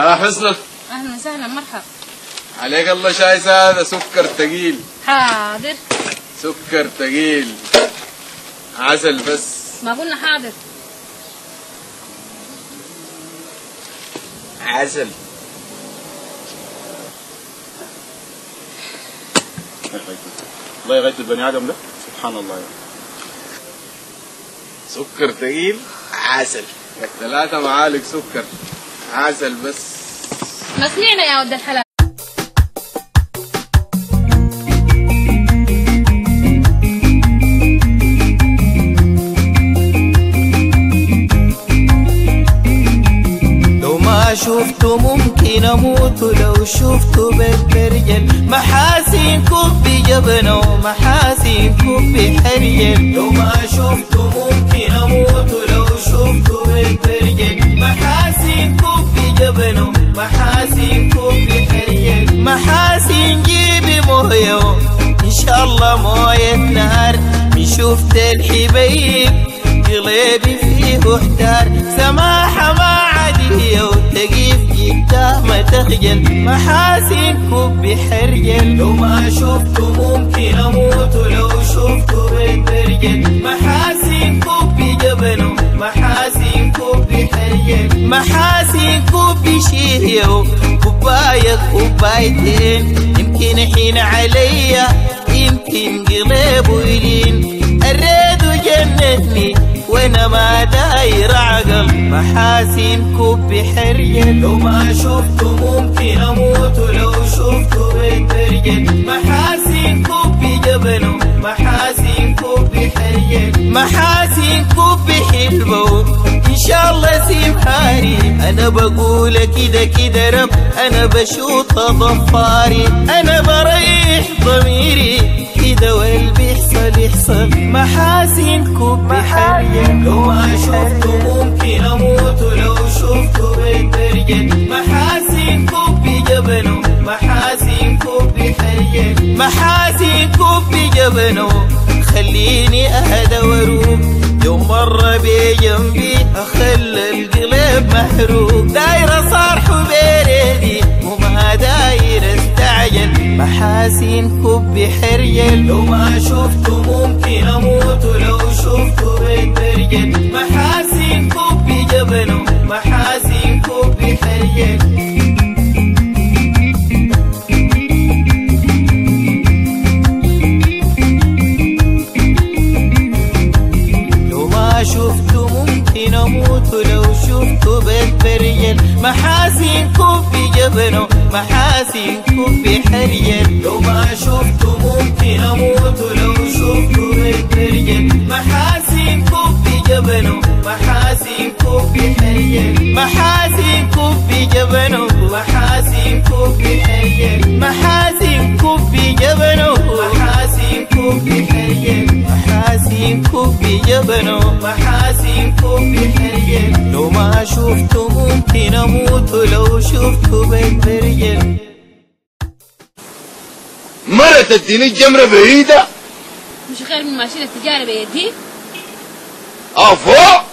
يا حسنى أهلا وسهلا مرحبا. عليك الله شاي سادة سكر تقيل. حاضر. سكر تقيل. عسل بس. ما قلنا حاضر. عسل. الله يغيث البني آدم ده. سبحان الله يعني. سكر تقيل عسل. ثلاثة معالق سكر. عسل بس. ما سمعنا يا ولد الحلال. لو ما شفته ممكن أموت لو شفته بترجل محاسن كب جبنة ومحاسن كب حريل لو ما شفته ممكن أموت لو شفته بترجل محاسن كب جبنه محاسن كب حريل محاسن جيبي مويه. إن شاء الله مويه نهار من شفت الحبيب قلبي فيه احتار سماحة ما عادية وتقيف جدا ما تخجل. محاسن كب حرجل لو ما شفته ممكن أموت. لو شفته بترجل محاسن كب جبنه محاسن كب حرجل محاسن كب شيهية وكوباية كوبايتين. يمكن حين عليا يمكن قلبه يلين الريد جنتني وأنا ما داير عقل. محاسن كب حريل لو ما شفته ممكن أموت لو شفته بترجل محاسن كب جبنه محاسن كب حريل الله سمحاري أنا بقول كده كده رب أنا بشوط ظفاري أنا بريح ضميري. كده واللي يحصل محاسن كب حريم لو ما شفته ممكن أموت. لو شفته بترجل محاسن كب جبنه محاسن كب حريم محاسن كب جبنه خليني أهدى وأروق. يوم مر بجنبي اخلى القلب محروق. دايرة صار حبيري وما داير استعجل. محاسن كب حريل لو ما شفته ممكن بتبرجل محاسن كب جبنه محاسن كب حريل لو ما شفته ممكن أموت لو شفته بتبرجل محاسن كب جبنه محاسن كب حريل محاسن كب جبنه محاسن كب حريل محاسن كب جبنه محاسن كب حريل محاسن كب جبنه محاسن كب حريل لو ما شفته ممكن أموت لو شفته بتبرجل مرة تديني الجمرة بعيدة مش خير من ماشين التجارة بيدي فوق بقى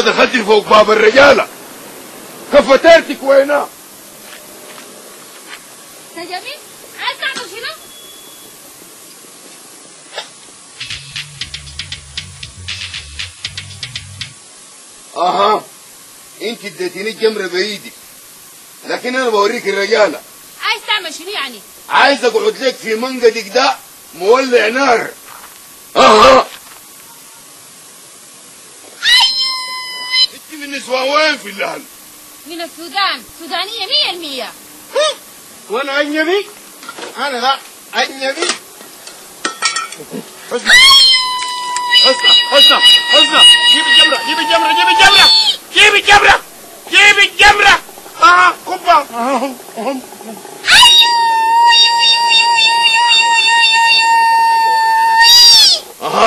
دخلت فوق باب الرجالة كفترتك وينها نجمي عايز تعمل شنو؟ أها انت اديتيني الجمرة بايدي لكن أنا بوريك الرجالة عايز تعمل شنو يعني؟ عايز اقعد لك في منقدك ده مولع نار أها انت من نسوان وين في الهل من السودان سودانية مية المية وأنا اجنبي أنا لا اجنبي حسنى حسنى حسنى حسنى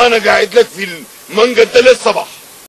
أنا قاعد لك في المنقد ده للصباح